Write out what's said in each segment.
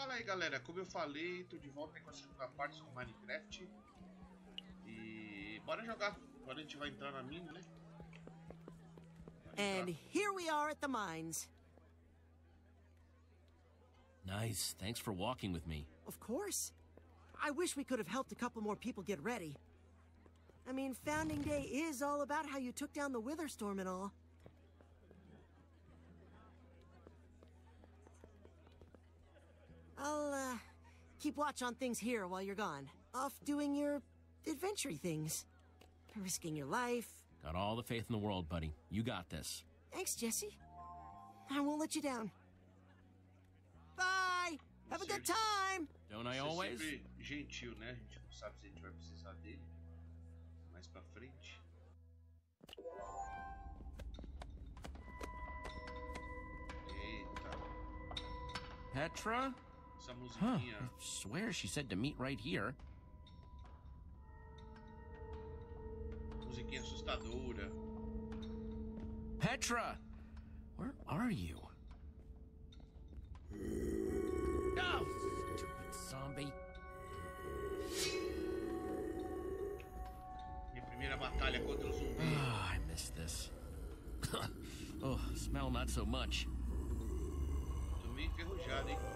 Fala aí, galera. Como eu falei, tô de volta com a segunda parte com Minecraft. E bora jogar. Agora a gente vai entrar na mina, né? And here we are at the mines. Nice. Thanks for walking with me. Of course. I wish we could have helped a couple more people get ready. I mean, Founding Day is all about how you took down the Wither Storm and all. I'll, uh, keep watch on things here while you're gone. Off doing your adventure things. Risking your life. Got all the faith in the world, buddy. You got this. Thanks, Jesse. I won't let you down. Bye! Have a good time! Don't I Você always? sempre gentil, né? A gente não sabe se a gente vai precisar dele. Mais pra frente. Eita, Petra? Huh. I swear she said to meet right here. Musiquinha assustadora. Petra! Where are you? Oh, stupid zombie. Minha primeira batalha contra o zumbi. Ah, I missed this. oh, smell not so much. Tô meio enferrujado, hein?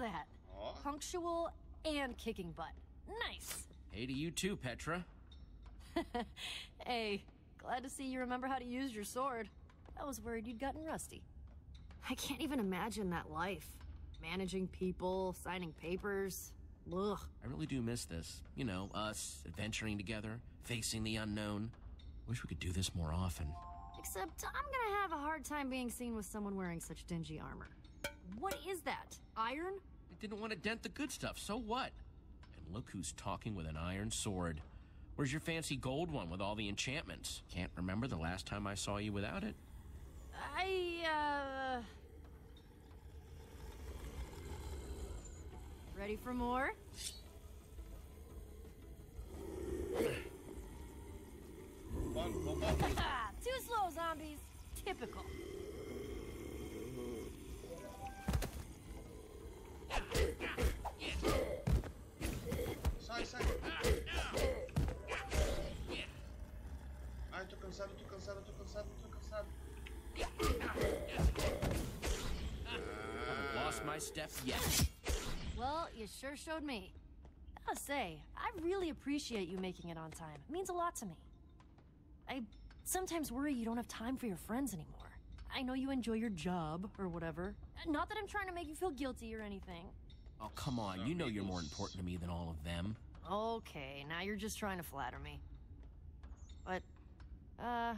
That. Ó, Punctual and kicking butt. Nice. Hey to you too, Petra. Hey, glad to see you remember how to use your sword. I was worried you'd gotten rusty. I can't even imagine that life. Managing people, signing papers. Ugh. I really do miss this. You know, us adventuring together, facing the unknown. Wish we could do this more often. Except I'm gonna have a hard time being seen with someone wearing such dingy armor. What is that? Iron? I didn't want to dent the good stuff, so what? And look who's talking with an iron sword. Where's your fancy gold one with all the enchantments? Can't remember the last time I saw you without it. I, uh. Ready for more? too slow, zombies. Typical. Yet. Well, you sure showed me. Gotta say, I really appreciate you making it on time. It means a lot to me. I sometimes worry you don't have time for your friends anymore. I know you enjoy your job or whatever. Not that I'm trying to make you feel guilty or anything. Oh, come on. You know you're more important to me than all of them. Okay, now you're just trying to flatter me. But, uh,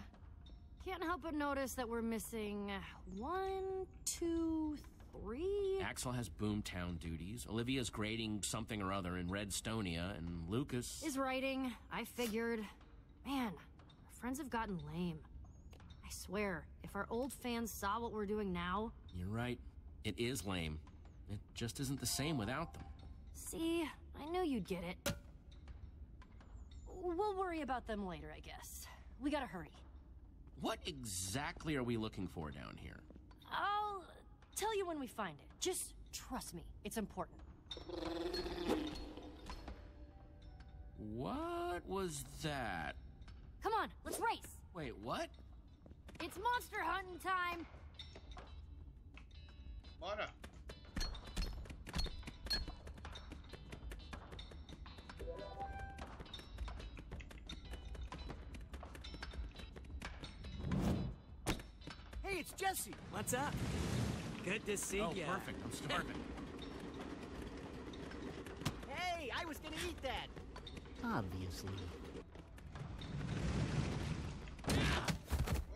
can't help but notice that we're missing one, two, three. Axel has Boomtown duties. Olivia's grading something or other in Redstonia, and Lucas. Is writing. I figured. Man, our friends have gotten lame. I swear, if our old fans saw what we're doing now, You're right. It is lame. It just isn't the same without them. see, I knew you'd get it. We'll worry about them later, I guess. We gotta hurry. What exactly are we looking for down here? I'll tell you when we find it. Just trust me, it's important. What was that? Come on, let's race! Wait, what? It's monster hunting time! Bora. Hey, it's Jesse. What's up? Good to see Oh, ya. perfect. I'm starving. Hey, I was gonna eat that. Obviously.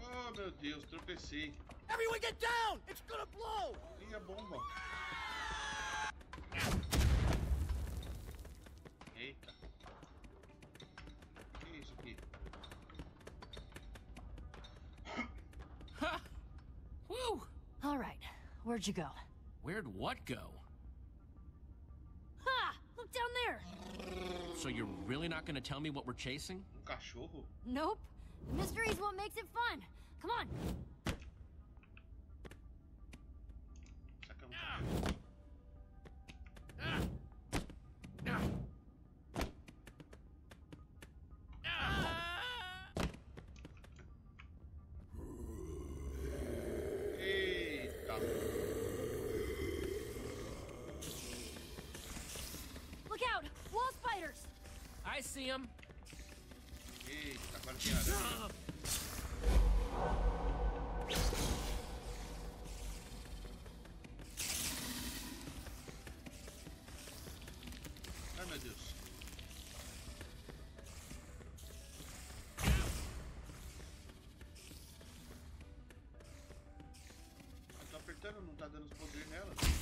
Oh, meu Deus, tropecei. Everyone get down! It's gonna blow! Ih, a bomba. Where'd you go? Where'd what go? Ha! Look down there. So you're really not gonna tell me what we're chasing? Um cachorro? Nope. The mystery is what makes it fun. Come on. I see him. Eita, agora tem aranha. Ai meu Deus. Eu tô apertando, não tá dando os poderes nela.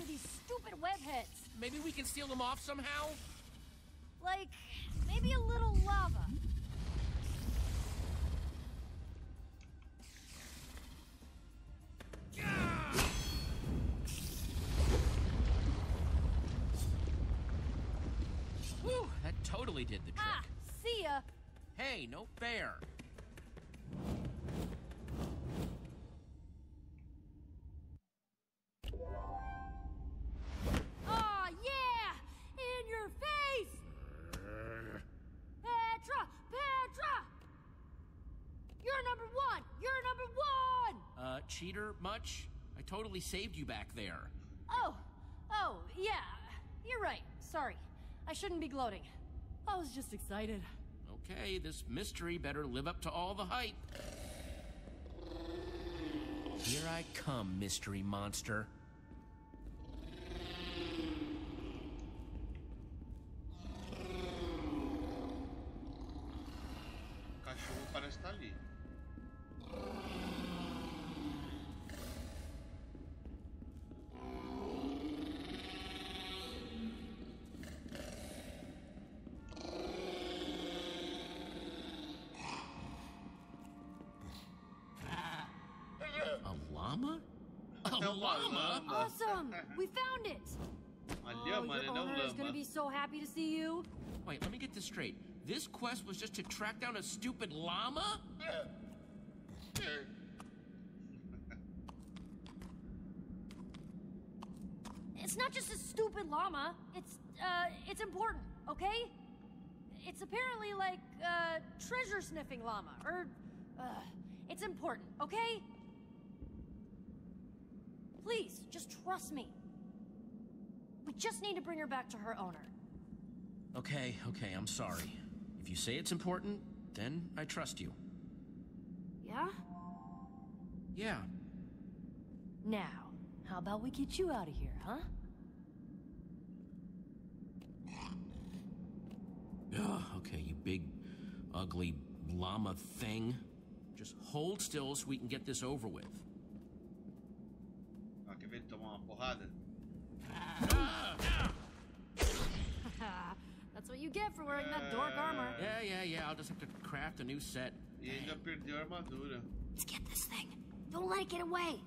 Through these stupid web heads. Maybe we can steal them off somehow? Like, maybe a little lava. Whew, that totally did the trick. Ah, see ya! Hey, no fair. Cheater, much? I totally saved you back there. Oh, oh, yeah. You're right. Sorry. I shouldn't be gloating. I was just excited. Okay, this mystery better live up to all the hype. Here I come, mystery monster. A É llama? Awesome! We found it! Uma Oh, your owner is gonna be so happy to see you. Wait, let me get this straight. This quest was just to track down a stupid llama? It's not just a stupid llama. It's, uh, it's important, okay? It's apparently like, uh, treasure sniffing llama, or, uh, it's important, okay? Please, just trust me. We just need to bring her back to her owner. Okay, okay, I'm sorry. If you say it's important, then I trust you. Yeah? Yeah. Now, how about we get you out of here, huh? Ugh, okay, you big, ugly llama thing. Just hold still so we can get this over with. Ó, quer ver ele tomar uma porrada? That's what you get for wearing that dork armor. Yeah, yeah, yeah, I'll just have to craft a new set. E ainda perdeu a armadura. Let's get this thing. Don't let it get away.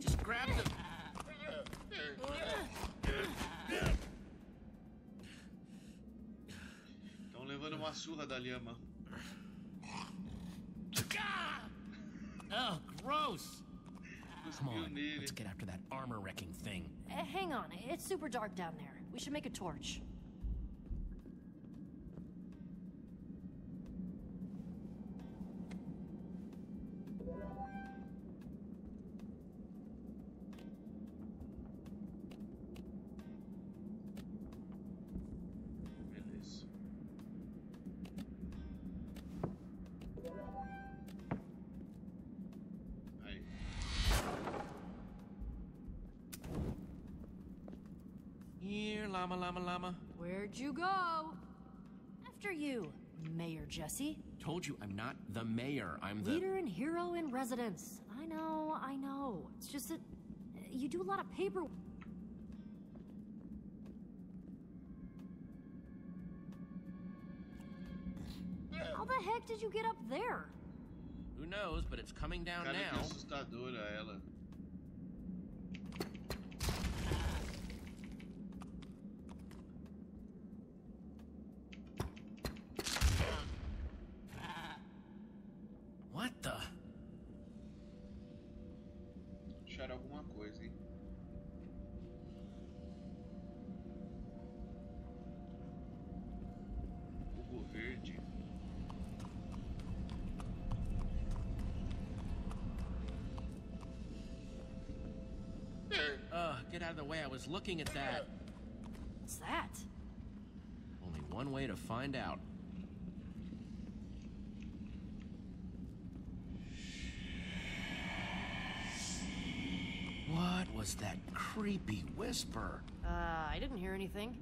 Just grab the. Estão levando uma uma surra da lhama. Oh, gross! Come on, let's get after that armor wrecking thing. Uh, hang on, it's super dark down there. We should make a torch. Llama, llama, llama. Where'd you go? After you, Mayor Jesse. Told you I'm not the mayor. I'm the. Leader and hero in residence. I know, I know. It's just that uh, you do a lot of paper. How the heck did you get up there? Who knows, but it's coming down Cara, que now. assustadora Out of the way. I was looking at that. What's that? Only one way to find out. What was that creepy whisper? Uh, I didn't hear anything.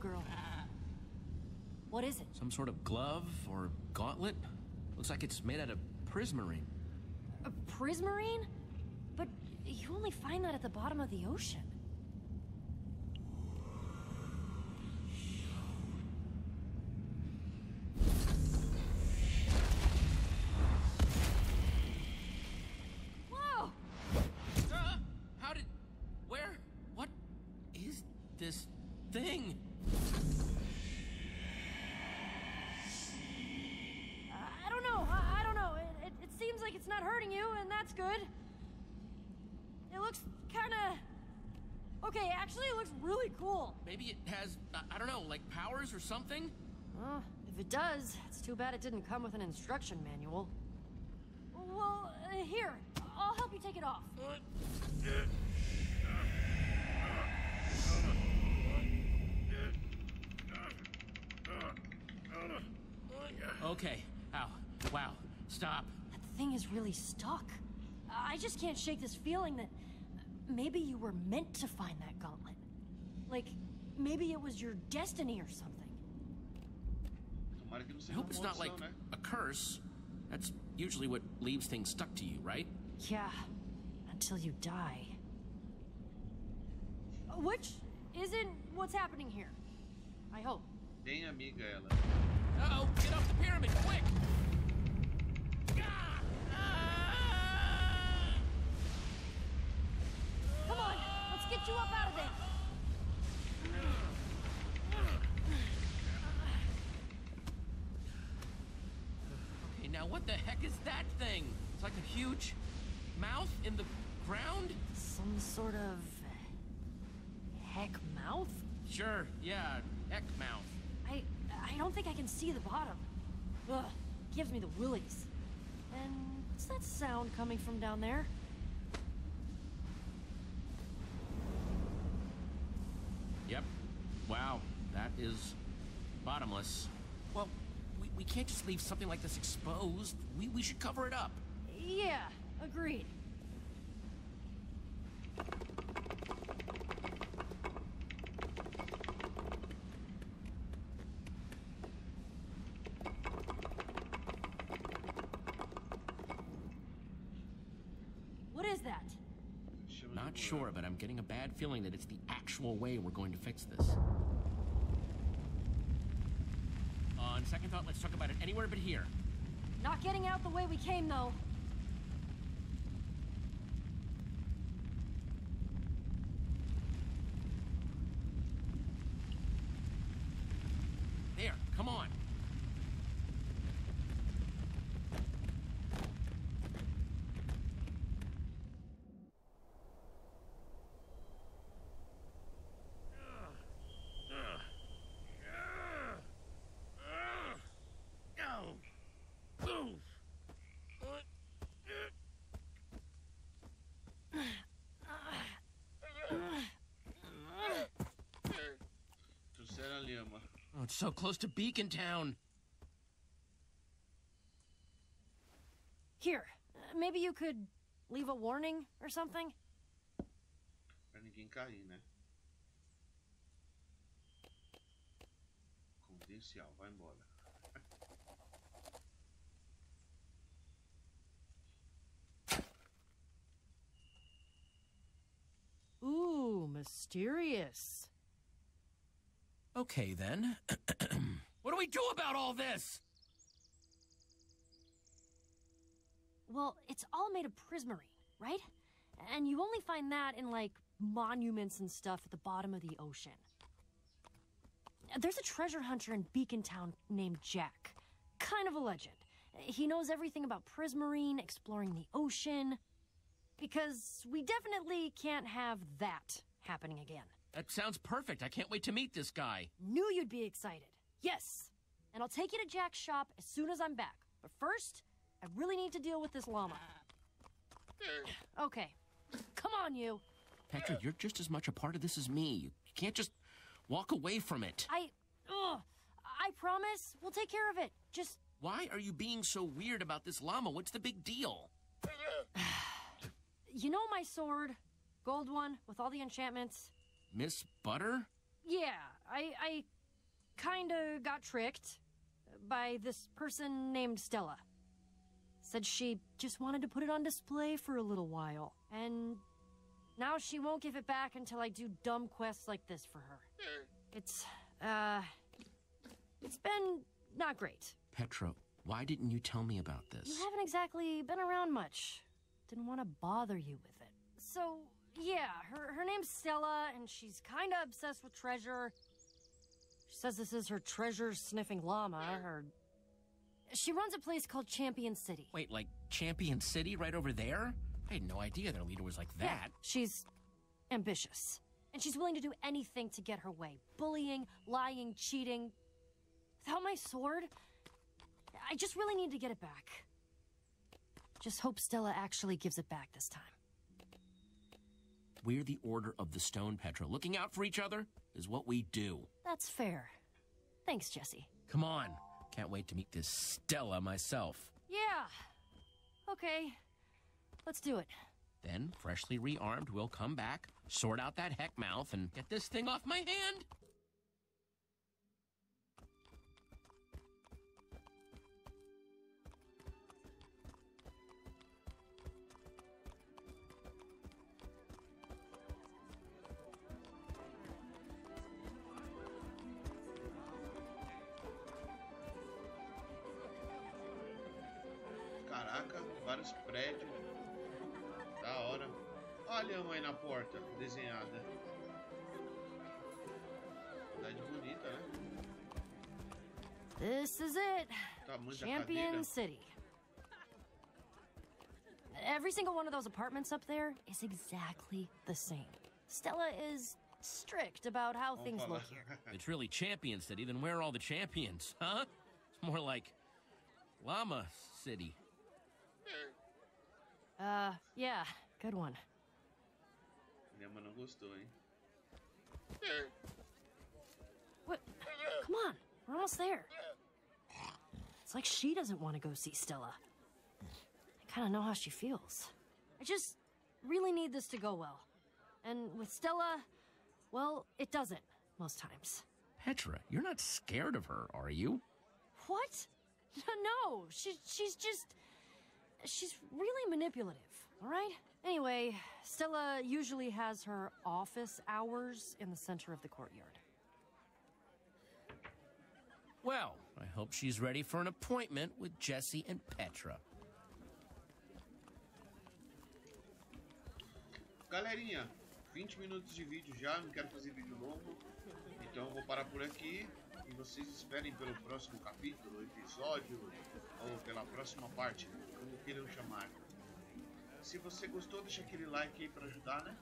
Girl. What is it? Some sort of glove or gauntlet? Looks like it's made out of prismarine. A prismarine? But you only find that at the bottom of the ocean. Whoa! Uh, how did. Where? What is this thing? I don't know. I, I don't know. It, it, it seems like it's not hurting you, and that's good. It looks kind of. Okay, actually, it looks really cool. Maybe it has, I don't know, like powers or something? Uh, if it does, it's too bad it didn't come with an instruction manual. Well, uh, here, I'll help you take it off. Okay. Ow. Wow. Stop. That thing is really stuck. I just can't shake this feeling that maybe you were meant to find that gauntlet. Like, maybe it was your destiny or something. Tomara que não I hope it's not like a curse. That's usually what leaves things stuck to you, right? Yeah, until you die. Which isn't what's happening here. I hope. Bem amiga ela. Uh oh, get off the pyramid, quick! The heck is that thing? It's like a huge mouth in the ground? Some sort of heck mouth? Sure, yeah, heck mouth. I I don't think I can see the bottom. Ugh, gives me the willies. And what's that sound coming from down there? Yep. Wow, that is bottomless. Well, we, can't just leave something like this exposed. We, we should cover it up. Yeah, agreed. What is that? that? Chama de Not sure, but I'm getting a bad feeling that it's the actual way we're going to fix this. Talk about it anywhere but here. Not getting out the way we came, though. There, come on. Trouxeram a lhama. Oh, it's so close to Beacon Town. Here, uh, maybe you could leave a warning or something? Pra ninguém cair, né? Confidencial, vai embora. Ooh, mysterious. Okay, then. what do we do about all this? Well, it's all made of prismarine, right? And you only find that in, like, monuments and stuff at the bottom of the ocean. There's a treasure hunter in Beacon Town named Jack. Kind of a legend. He knows everything about prismarine, exploring the ocean. Because we definitely can't have that happening again. That sounds perfect. I can't wait to meet this guy. Knew you'd be excited. Yes. And I'll take you to Jack's shop as soon as I'm back. But first, I really need to deal with this llama. Okay. Come on, you. Petra, you're just as much a part of this as me. You can't just walk away from it. I. Ugh. I promise we'll take care of it. Just. Why are you being so weird about this llama? What's the big deal? You know my sword? Gold one with all the enchantments? Miss Butter? Yeah, I. I kinda got tricked by this person named Stella. Said she just wanted to put it on display for a little while. And now she won't give it back until I do dumb quests like this for her. It's, uh. It's been not great. Petra, why didn't you tell me about this? You haven't exactly been around much. Didn't want to bother you with it. So, yeah, her, her name's Stella, and she's kinda obsessed with treasure. She says this is her treasure sniffing llama, or. She runs a place called Champion City. Wait, like Champion City right over there? I had no idea their leader was like that. Yeah, that. she's ambitious. And she's willing to do anything to get her way bullying, lying, cheating. Without my sword, I just really need to get it back. Just hope Stella actually gives it back this time. We're the Order of the Stone, Petra. Looking out for each other is what we do. That's fair. Thanks, Jesse. Come on. Can't wait to meet this Stella myself. Yeah. Okay. Let's do it. Then, freshly rearmed, we'll come back, sort out that heck mouth, and get this thing off my hand. Vários prédios. Da hora. Olha a mãe na porta, desenhada. Cidade bonita, né? This is it. Champion. City. Every single one of those apartments up there is exactly the same. Stella is strict about how Vamos things falar. look here. It's really Champion City, then where are all the champions, huh? It's more like Llama City. Uh, yeah, good one. Lema não gostou, hein? What? Come on, we're almost there. It's like she doesn't want to go see Stella. I kind of know how she feels. I just really need this to go well. And with Stella, well, it doesn't most times. Petra, you're not scared of her, are you? What? No, she, she's just. She's really manipulative. All right. Anyway, Stella usually has her office hours in the center of the courtyard. Well, I hope she's ready for an appointment with Jesse and Petra. Galerinha, 20 minutos de vídeo já, não quero fazer vídeo longo. Então eu vou parar por aqui e vocês esperem pelo próximo capítulo, episódio ou pela próxima parte, como queiram chamar. Se você gostou, deixa aquele like aí pra ajudar, né?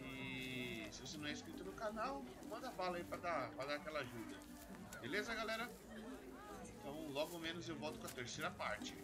E se você não é inscrito no canal, manda bala aí pra dar, pra dar aquela ajuda. Beleza, galera? Então logo menos eu volto com a terceira parte.